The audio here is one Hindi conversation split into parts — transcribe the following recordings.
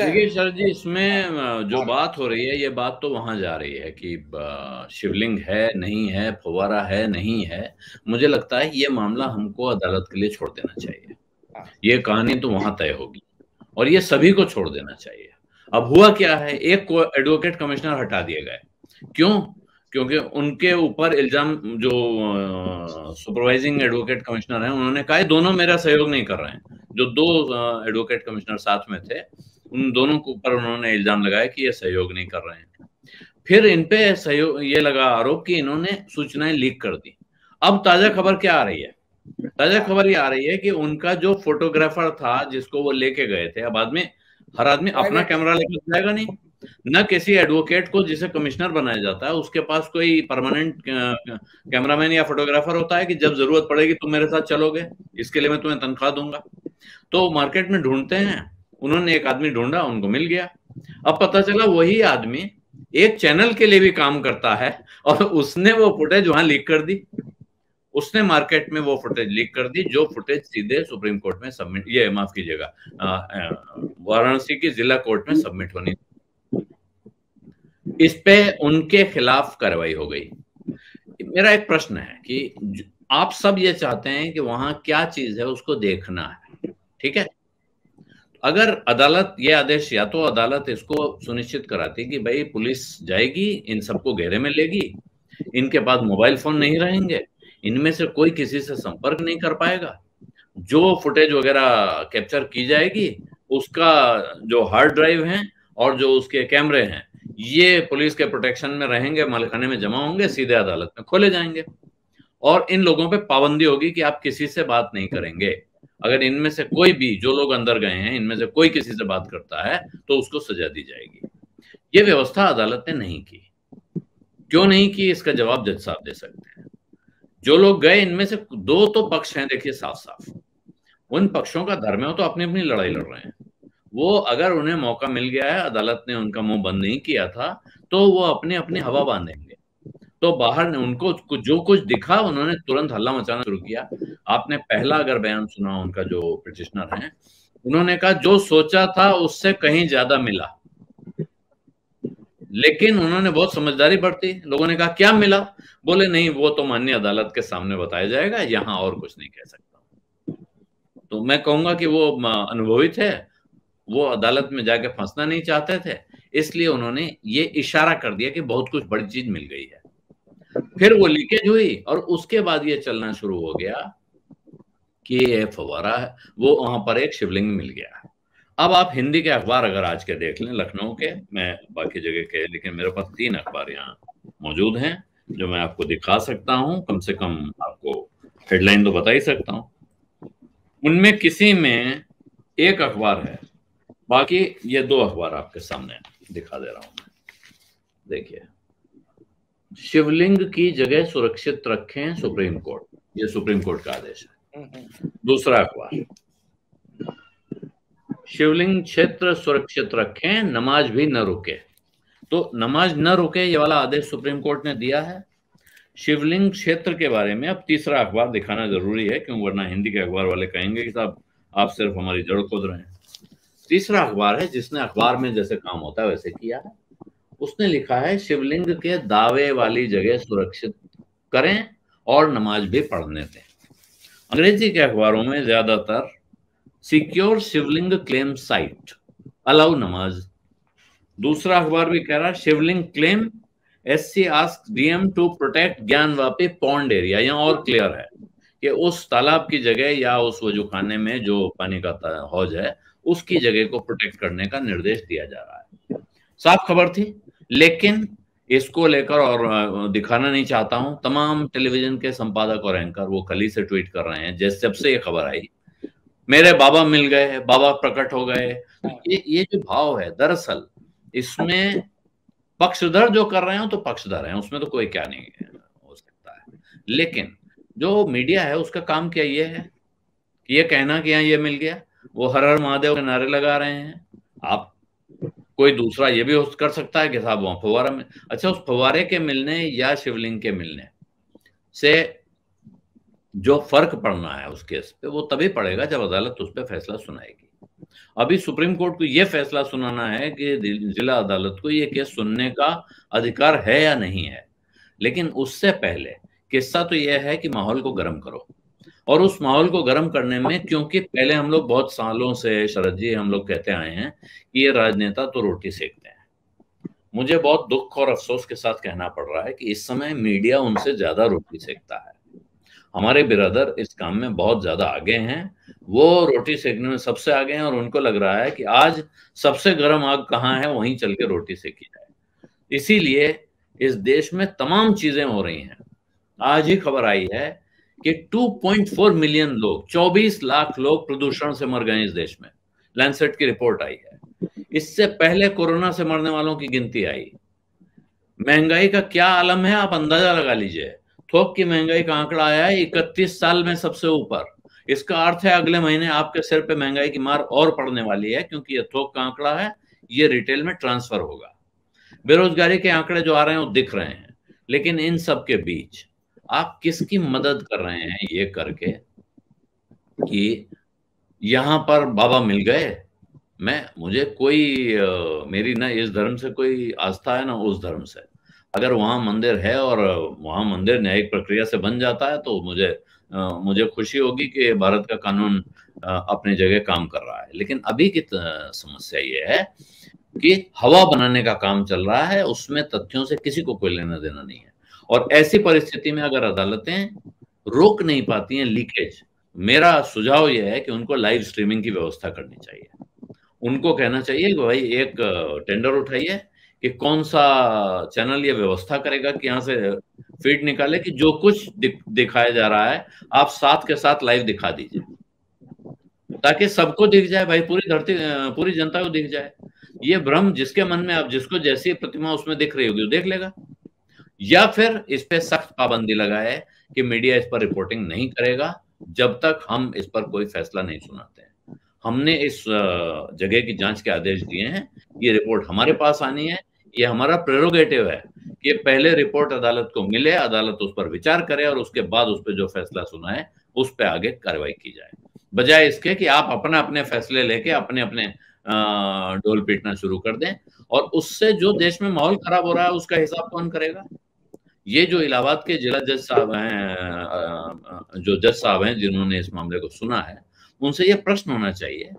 हैं देखिए सर जी इसमें जो बात हो रही है ये बात तो वहाँ जा रही है कि शिवलिंग है नहीं है फुवारा है नहीं है। मुझे लगता है ये मामला हमको अदालत के लिए छोड़ देना चाहिए। हाँ। ये कहानी तो वहाँ तय होगी और ये सभी को छोड़ देना चाहिए। अब हुआ क्या है एक को एडवोकेट कमिश्नर हटा दिए गए। क्यों? क्योंकि उनके ऊपर इल्ज़ाम जो सुपरवाइजिंग एडवोकेट कमिश्नर हैं उन्होंने कहा दोनों मेरा सहयोग नहीं कर रहे हैं। जो दो एडवोकेट कमिश्नर साथ में थे उन दोनों के ऊपर उन्होंने इल्ज़ाम लगाया कि ये सहयोग नहीं कर रहे हैं। फिर इन पे सहयोग ये लगा आरोप कि इन्होंने सूचनाएँ लीक कर दी। अब ताज़ा खबर क्या आ रही है? ताज़ा खबर ये आ रही है कि उनका जो फोटोग्राफर था जिसको वो लेके गए थे अब आदमी हर आदमी अपना कैमरा लेकर जाएगा नहीं। न किसी एडवोकेट को जिसे कमिश्नर बनाया जाता है उसके पास कोई परमानेंट कैमरामैन या फोटोग्राफर होता है कि जब ज़रूरत पड़ेगी तुम मेरे साथ चलोगे इसके लिए मैं तुम्हें तनख्वाह दूँगा। तो मार्केट में ढूंढते हैं। उन्होंने एक आदमी ढूंढा, उनको मिल गया। अब पता चला वही आदमी एक चैनल के लिए भी काम करता है और उसने वो फुटेज वहाँ लीक कर दी। उसने मार्केट में वो फुटेज लीक कर दी, जो फुटेज सीधे सुप्रीम कोर्ट में सबमिट ये माफ़ कीजिएगा वाराणसी की जिला कोर्ट में सबमिट होनी इस पे उनके खिलाफ कार्रवाई हो गई। मेरा एक प्रश्न है कि आप सब ये चाहते हैं कि वहाँ क्या चीज़ है उसको देखना है, ठीक है? अगर अदालत ये आदेश या तो अदालत इसको सुनिश्चित कराती कि भाई पुलिस जाएगी, इन सबको घेरे में लेगी, इनके पास मोबाइल फ़ोन नहीं रहेंगे, इनमें से कोई किसी से संपर्क नहीं कर पाएगा। जो फुटेज वगैरह कैप्चर की जाएगी, उसका जो हार्ड ड्राइव है और जो उसके कैमरे हैं, ये पुलिस के प्रोटेक्शन में रहेंगे, मालखाने में जमा होंगे, सीधे अदालत में खोले जाएँगे। और इन लोगों पे पाबंदी होगी कि आप किसी से बात नहीं करेंगे। अगर इनमें से कोई भी, जो लोग अंदर गए हैं, इनमें से कोई किसी से बात करता है तो उसको सजा दी जाएगी। ये व्यवस्था अदालत ने नहीं की। क्यों नहीं की? इसका जवाब जज साहब दे सकते हैं। जो लोग गए, इनमें से दो तो पक्ष हैं, देखिए साफ़ साफ़ उन पक्षों का धर्म है तो अपनी अपनी लड़ाई लड़ रहे हैं। वो अगर उन्हें मौका मिल गया है, अदालत ने उनका मुँह बंद नहीं किया था तो वो अपने अपनी हवा बांधेंगे। तो बाहर ने उनको जो कुछ दिखा, उन्होंने तुरंत हल्ला मचाना शुरू किया। आपने पहला अगर बयान सुना उनका, जो पिटिशनर है, उन्होंने कहा, जो सोचा था, उससे कहीं ज़्यादा मिला। लेकिन उन्होंने बहुत समझदारी बरती। लोगों ने कहा, क्या मिला? बोले, नहीं, वो तो मान्य अदालत के सामने बताया जाएगा, यहाँ और कुछ नहीं कह सकता तो मैं कहूँगा कि वो अनुभवी थे वो अदालत में जाके फंसना नहीं चाहते थे। इसलिए उन्होंने ये इशारा कर दिया कि बहुत कुछ बड़ी चीज़ मिल गई है। फिर वो लीकेज हुई और उसके बाद ये चलना शुरू हो गया कि ये फवारा है, वो वहाँ पर एक शिवलिंग मिल गया अब आप हिंदी के अखबार अगर आज के देख लें, लखनऊ के, मैं बाकी जगह के लेकिन मेरे पास तीन अखबार यहाँ मौजूद हैं, जो मैं आपको दिखा सकता हूँ, कम से कम आपको हेडलाइन तो बता ही सकता हूँ। उनमें किसी में एक अखबार है, बाकी ये दो अखबार आपके सामने दिखा दे रहा हूँ मैं। देखिए। शिवलिंग की जगह सुरक्षित रखें सुप्रीम कोर्ट। ये सुप्रीम कोर्ट का आदेश है। दूसरा अखबार। शिवलिंग क्षेत्र सुरक्षित रखें, नमाज़ भी न रुके। तो नमाज़ न रुके, ये वाला आदेश सुप्रीम कोर्ट ने दिया है। शिवलिंग क्षेत्र के बारे में अब तीसरा अखबार दिखाना ज़रूरी है, क्यों? वरना हिंदी के अखबार वाले कहेंगे कि साहब, आप सिर्फ़ हमारी जड़ खोद रहे हैं। तीसरा अखबार है, जिसने अखबार में जैसे काम होता है, वैसे किया है। उसने लिखा है, शिवलिंग के दावे वाली जगह सुरक्षित करें और नमाज़ भी पढ़ने दें अंग्रेज़ी के अखबारों में ज़्यादातर secure Shivling claim site allow namaz. दूसरा अखबार भी कह रहा है, Shivling claim S C ask DM to protect Gyan Vapi pond area. यहाँ और क्लियर है कि उस तालाब की जगह या उस वज़ू खाने में जो पानी का हौज है, उसकी जगह को प्रोटेक्ट करने का निर्देश दिया जा रहा है। साफ़ खबर थी? लेकिन इसको लेकर और दिखाना नहीं चाहता हूँ। तमाम टेलीविज़न के संपादक और एंकर वो कल ही से ट्वीट कर रहे हैं, जैसे जब से ये खबर आई। मेरे बाबा मिल गए, बाबा प्रकट हो गए। ये ये जो भाव है, दरअसल इसमें पक्षधर जो कर रहे हो तो पक्षधर है, उसमें तो कोई क्या नहीं हो सकता है। लेकिन जो मीडिया है, उसका काम क्या ये है? ये कहना कि यहाँ ये मिल गया, वो हर हर महादेव के नारे लगा रहे हैं। आप कोई दूसरा ये भी कर सकता है कि साहब वहाँ फवारा में अच्छा उस फवारे के मिलने या शिवलिंग के मिलने से जो फ़र्क पड़ना है उस केस पे, वो तभी पड़ेगा जब अदालत उस पर फैसला सुनाएगी। अभी सुप्रीम कोर्ट को यह फैसला सुनाना है कि जिला अदालत को यह केस सुनने का अधिकार है या नहीं है। लेकिन उससे पहले किस्सा तो यह है कि माहौल को गर्म करो। और उस माहौल को गर्म करने में, क्योंकि पहले हम लोग बहुत सालों से, शरद जी, हम लोग कहते आए हैं कि ये राजनेता तो रोटी सेकते हैं। मुझे बहुत दुख और अफसोस के साथ कहना पड़ रहा है कि इस समय मीडिया उनसे ज़्यादा रोटी सेकता है। हमारे बिरादर इस काम में बहुत ज़्यादा आगे हैं। वो रोटी सेकने में सबसे आगे हैं और उनको लग रहा है कि आज सबसे गर्म आग कहाँ है, वहीं चल के रोटी सेकी जाए। इसीलिए इस देश में तमाम चीज़ें हो रही हैं। आज ही खबर आई है कि 2.4 मिलियन लोग 24 लाख लोग प्रदूषण से मर गए इस देश में। लैंडसेट की रिपोर्ट आई है। इससे पहले कोरोना से मरने वालों की गिनती आई। महँगाई का क्या आलम है, आप अंदाज़ा लगा लीजिए। थोक की महँगाई का आंकड़ा आया है, इकतीस साल में सबसे ऊपर। इसका अर्थ है, अगले महीने आपके सिर पे महँगाई की मार और पड़ने वाली है, क्योंकि ये थोक का आंकड़ा है, ये रिटेल में ट्रांसफ़र होगा। बेरोजगारी के आंकड़े जो आ रहे हैं, वो दिख रहे हैं। लेकिन इन सब के बीच आप किसकी मदद कर रहे हैं ये करके कि यहाँ पर बाबा मिल गए? मैं, मुझे कोई मेरी ना इस धर्म से कोई आस्था है ना उस धर्म से। अगर वहाँ मंदिर है और वहाँ मंदिर न्यायिक प्रक्रिया से बन जाता है तो मुझे मुझे खुशी होगी कि भारत का कानून अपनी जगह काम कर रहा है। लेकिन अभी की समस्या ये है कि हवा बनाने का काम चल रहा है, उसमें तथ्यों से किसी को कोई लेना देना नहीं है। और ऐसी परिस्थिति में अगर अदालतें रोक नहीं पाती हैं लीकेज, मेरा सुझाव यह है कि उनको लाइव स्ट्रीमिंग की व्यवस्था करनी चाहिए। उनको कहना चाहिए कि भाई एक टेंडर उठाइए कि कौन सा चैनल ये व्यवस्था करेगा कि यहाँ से फ़ीड निकाले कि जो कुछ दिखाया जा रहा है, आप साथ के साथ लाइव दिखा दीजिए। ताकि सबको दिख जाए, भाई पूरी धरती पूरी जनता को दिख जाए। ये भ्रम जिसके मन में आप, जिसको जैसी प्रतिमा उसमें दिख रही होगी, वो देख लेगा। या फिर इस पर सख्त पाबंदी लगाए कि मीडिया इस पर रिपोर्टिंग नहीं करेगा, जब तक हम इस पर कोई फैसला नहीं सुनाते हैं। हमने इस जगह की जाँच के आदेश दिए हैं, ये रिपोर्ट हमारे पास आनी है, ये हमारा प्रेरोगेटिव है कि पहले रिपोर्ट अदालत को मिले, अदालत उस पर विचार करे और उसके बाद उस पर जो फैसला सुनाए, उस पर आगे कार्रवाई की जाए। बजाय इसके कि आप अपने अपने फैसले लेके अपने अपने ढोल पीटना शुरू कर दें और उससे जो देश में माहौल खराब हो रहा है, उसका हिसाब कौन करेगा? ये जो इलाहाबाद के जिला जज साहब हैं जो जज साहब हैं, जिन्होंने इस मामले को सुना है, उनसे ये प्रश्न होना चाहिए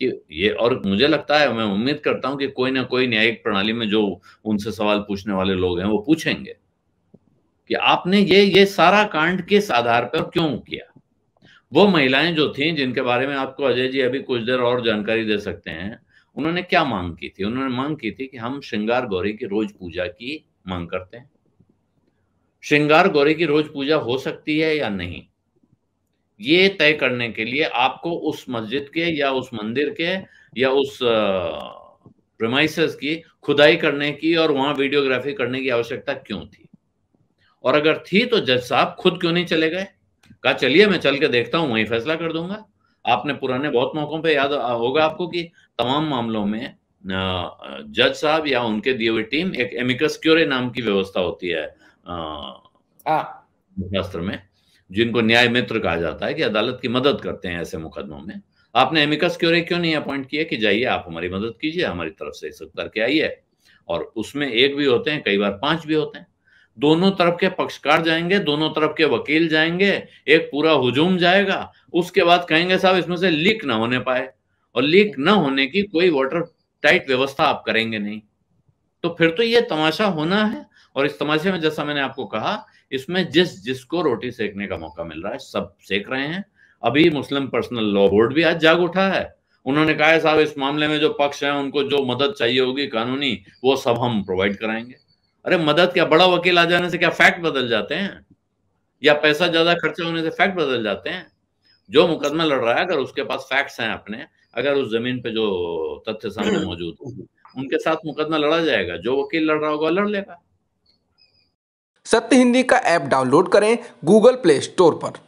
कि ये, और मुझे लगता है, मैं उम्मीद करता हूँ कि कोई ना कोई न्यायिक प्रणाली में जो उनसे सवाल पूछने वाले लोग हैं, वो पूछेंगे कि आपने ये ये सारा कांड किस आधार पर क्यों किया? वो महिलाएँ जो थी, जिनके बारे में आपको अजय जी अभी कुछ देर और जानकारी दे सकते हैं, उन्होंने क्या मांग की थी? उन्होंने मांग की थी कि हम श्रृंगार गौरी की रोज पूजा की मांग करते हैं। श्रृंगार गौरी की रोज पूजा हो सकती है या नहीं? ये तय करने के लिए आपको उस मस्जिद के या उस मंदिर के या उस प्रेमाइसेस की खुदाई करने की और वहाँ वीडियोग्राफी करने की आवश्यकता क्यों थी? और अगर थी तो जज साहब खुद क्यों नहीं चले गए? कहा, चलिए मैं चल के देखता हूँ, वही फैसला कर दूँगा। आपने पुराने बहुत मौकों पे याद होगा आपको कि तमाम मामलों में जज साहब या उनके दिए हुए टीम एक एमिकस क्योरे नाम की व्यवस्था होती है। शास्त्र में जिनको न्याय मित्र कहा जाता है कि अदालत की मदद करते हैं ऐसे मुकदमों में। आपने एमिकस क्योरे क्यों नहीं अपॉइंट किया कि जाइए आप हमारी मदद कीजिए हमारी तरफ़ से सब करके आइए। और उसमें एक भी होते हैं कई बार पाँच भी होते हैं। दोनों तरफ़ के पक्षकार जाएँगे दोनों तरफ़ के वकील जाएँगे एक पूरा हुजूम जाएगा उसके बाद कहेंगे साहब इसमें से लीक ना होने पाए। और लीक ना होने की कोई वाटर टाइट व्यवस्था आप करेंगे नहीं। तो फिर तो ये तमाशा होना है। और इस तमाशे में जैसा मैंने आपको कहा, इसमें जिस, जिसको रोटी सेकने का मौका मिल रहा है, सब सेक रहे हैं। अभी मुस्लिम पर्सनल लॉ बोर्ड भी आज जाग उठा है। उन्होंने कहा है, साहब, इस मामले में जो पक्ष है, उनको जो मदद चाहिए होगी, कानूनी, वो सब हम प्रोवाइड कराएँगे। अरे, मदद क्या, बड़ा वकील आ जाने से क्या फैक्ट बदल जाते हैं? या पैसा ज़्यादा खर्चा होने से फैक्ट बदल जाते हैं? जो मुकदमा लड़ रहा है, अगर उसके पास फैक्ट्स हैं अपने, अगर उस ज़मीन पे जो तथ्य सामने मौजूद उनके साथ मुकदमा लड़ा जाएगा। जो वकील लड़ रहा होगा, लड़ लेगा। सत्य हिंदी का ऐप डाउनलोड करें गूगल प्ले स्टोर पर।